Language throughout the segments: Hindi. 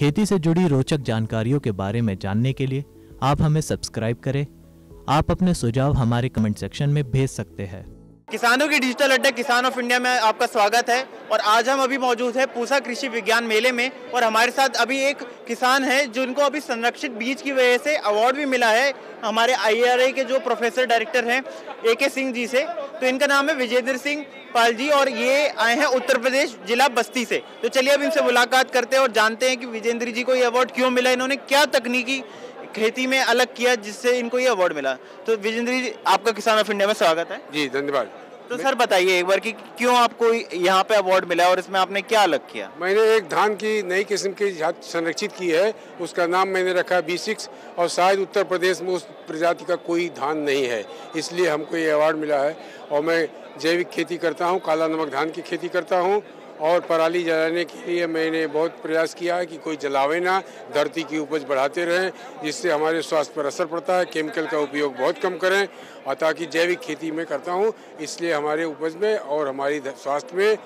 खेती से जुड़ी रोचक जानकारियों के बारे में जानने के लिए आप हमें सब्सक्राइब करें। आप अपने सुझाव हमारे कमेंट सेक्शन में भेज सकते हैं। किसानों की डिजिटल अड्डा किसान ऑफ़ इंडिया में आपका स्वागत है। और आज हम अभी मौजूद है पूसा कृषि विज्ञान मेले में और हमारे साथ अभी एक किसान है जिनको अभी संरक्षित बीज की वजह से अवार्ड भी मिला है हमारे आईआरए के जो प्रोफेसर डायरेक्टर हैं ए के सिंह जी से। तो इनका नाम है विजेंद्र सिंह पाल जी और ये आए हैं उत्तर प्रदेश जिला बस्ती से। तो चलिए अब इनसे मुलाकात करते हैं और जानते हैं कि विजेंद्र जी को ये अवार्ड क्यों मिला, इन्होंने क्या तकनीकी खेती में अलग किया जिससे इनको ये अवार्ड मिला। तो विजेंद्र जी, आपका किसान ऑफ़ इंडिया में स्वागत है। जी, धन्यवाद। तो सर बताइए एक बार कि क्यों आपको यहाँ पे अवार्ड मिला और इसमें आपने क्या अलग किया? मैंने एक धान की नई किस्म की संरक्षित की है। उसका नाम मैंने रखा बी सिक्स और शायद उत्तर प्रदेश में उस प्रजाति का कोई धान नहीं है। इसलिए हमको ये अवार्ड मिला है और मैं जैविक खेती करता हूँ, काला नमक धान की खेती करता हूँ। और पराली जलाने के लिए मैंने बहुत प्रयास किया है कि कोई जलावे ना, धरती की उपज बढ़ाते रहें, जिससे हमारे स्वास्थ्य पर असर पड़ता है, केमिकल का उपयोग बहुत कम करें, और ताकि जैविक खेती में करता हूँ, इसलिए हमारे उपज में और हमारी स्वास्थ्य में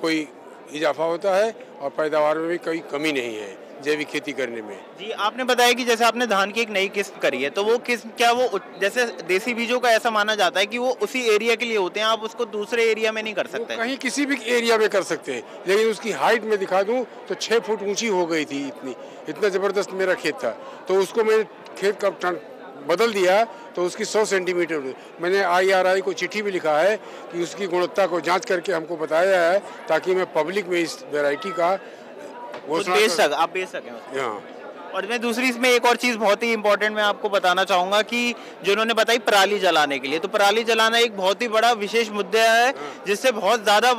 कोई इजाफा होता है, और पैदावार में भी कोई कमी नहीं है। जैविक खेती करने में। जी आपने बताया कि जैसे आपने धान की एक नई किस्म करी है तो वो किस्म क्या वो जैसे देसी बीजों का ऐसा माना जाता है कि वो उसी एरिया के लिए होते हैं आप उसको दूसरे एरिया में नहीं कर सकते? कहीं किसी भी एरिया में कर सकते हैं लेकिन उसकी हाइट में दिखा दूँ तो छः फुट ऊँची हो गई थी इतनी इतना ज़बरदस्त मेरा खेत था। तो उसको मैंने खेत का बदल दिया तो उसकी 100 सेंटीमीटर मैंने आईआरआई को चिट्ठी भी लिखा है कि उसकी गुणवत्ता को जाँच करके हमको बताया है ताकि मैं पब्लिक में इस वैरायटी का वो बेच सक आप बेच सकें हाँ और मैं दूसरी इसमें एक और चीज़ बहुत ही इंपॉर्टेंट मैं आपको बताना चाहूँगा कि जो उन्होंने बताई पराली जलाने के लिए। तो पराली जलाना एक बहुत ही बड़ा विशेष मुद्दा है जिससे बहुत ज़्यादा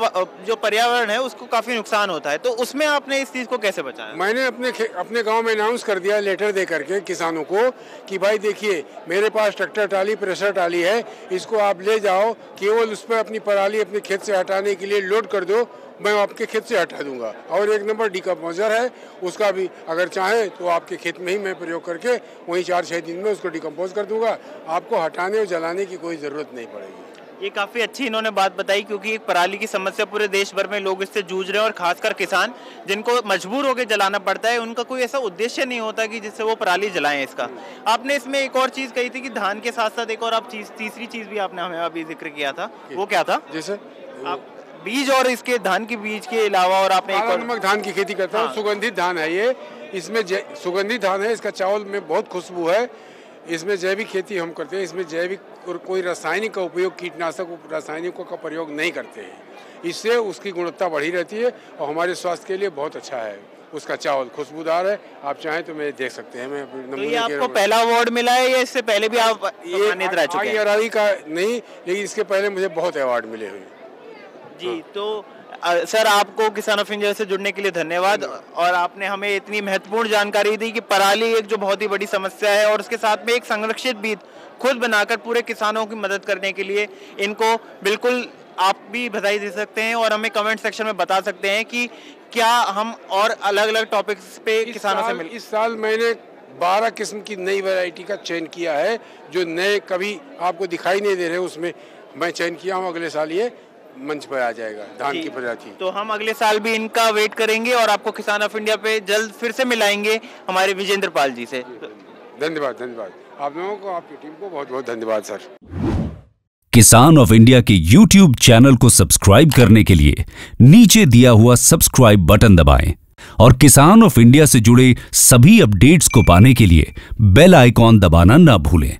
जो पर्यावरण है उसको काफ़ी नुकसान होता है। तो उसमें आपने इस चीज़ को कैसे बचाया? मैंने अपने अपने गाँव में अनाउंस कर दिया लेटर दे करके किसानों को कि भाई देखिए मेरे पास ट्रैक्टर टाली प्रेशर टाली है इसको आप ले जाओ केवल उस पर अपनी पराली अपने खेत से हटाने के लिए लोड कर दो मैं आपके खेत से हटा दूँगा। और एक नंबर डिकम्पोजर है उसका भी अगर चाहे तो आपके खेत में ही मैं प्रयोग करके वहीं चार छः दिन में उसको डिकम्पोज कर दूँगा। आपको हटाने और जलाने की कोई ज़रूरत नहीं पड़ेगी। ये काफ़ी अच्छी इन्होंने बात बताई क्योंकि एक पराली की समस्या पूरे देश भर में लोग इससे जूझ रहे हैं और खासकर किसान जिनको मजबूर होकर जलाना पड़ता है उनका कोई ऐसा उद्देश्य नहीं होता कि जिससे वो पराली जलाएँ इसका। आपने इसमें एक और चीज़ कही थी कि धान के साथ साथ एक और आप चीज़ तीसरी चीज़ भी आपने हमें अभी ज़िक्र किया था वो क्या था? जैसे आप बीज और इसके धान के बीज के अलावा और आपने एक और नमक धान की खेती करता हूँ हाँ। सुगंधित धान है ये। इसमें सुगंधित धान है इसका चावल में बहुत खुशबू है। इसमें जैविक खेती हम करते हैं इसमें जैविक और कोई रासायनिक का उपयोग कीटनाशक रासायनिकों का प्रयोग नहीं करते हैं। इससे उसकी गुणवत्ता बढ़ी रहती है और हमारे स्वास्थ्य के लिए बहुत अच्छा है। उसका चावल खुशबूदार है आप चाहें तो मैं देख सकते हैं मैं तो ये आपको पहला अवार्ड मिला है या इससे पहले भी आप ये रह चुके हैं? का नहीं लेकिन इसके पहले मुझे बहुत अवार्ड मिले हुए। जी हाँ। तो आ, सर आपको किसान ऑफ़ इंडिया से जुड़ने के लिए धन्यवाद और आपने हमें इतनी महत्वपूर्ण जानकारी दी कि पराली एक जो बहुत ही बड़ी समस्या है और उसके साथ में एक संरक्षित बीज खुद बनाकर पूरे किसानों की मदद करने के लिए इनको बिल्कुल आप भी बधाई दे सकते हैं और हमें कमेंट सेक्शन में बता सकते हैं कि क्या हम और अलग अलग टॉपिक्स पे किसानों से मिल इस साल मैंने बारह किस्म की नई वैरायटी का चयन किया है जो नए कभी आपको दिखाई नहीं दे रहे उसमें मैं चयन किया हूँ अगले साल ये मंच पर आ जाएगा धान की प्रजाति। तो हम अगले साल भी इनका वेट करेंगे और आपको किसान ऑफ़ इंडिया पे जल्द फिर से मिलाएँगे हमारे विजेंद्र पाल जी से। धन्यवाद धन्यवाद। आप लोगों को आपकी टीम को बहुत बहुत धन्यवाद सर। किसान ऑफ़ इंडिया के यूट्यूब चैनल को सब्सक्राइब करने के लिए नीचे दिया हुआ सब्सक्राइब बटन दबाएँ और किसान ऑफ़ इंडिया से जुड़े सभी अपडेट्स को पाने के लिए बेल आइकॉन दबाना ना भूलें।